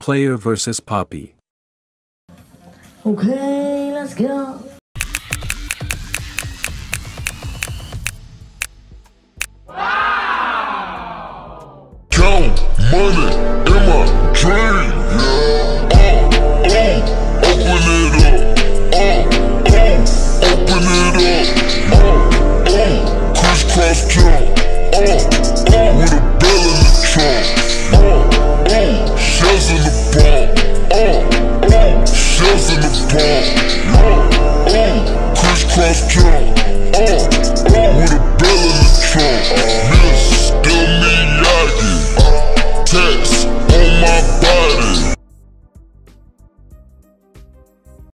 Player versus Poppy. Okay, let's go. Count money in my dream. Yeah. Oh, oh, open it up. Oh, oh, open it up. Oh, oh, crisscross jump. Oh, pop. Yeah, ooh, crisscross killer. Uh, oh, oh, with a bell in the trunk. Miss, still me Yagi. Tap.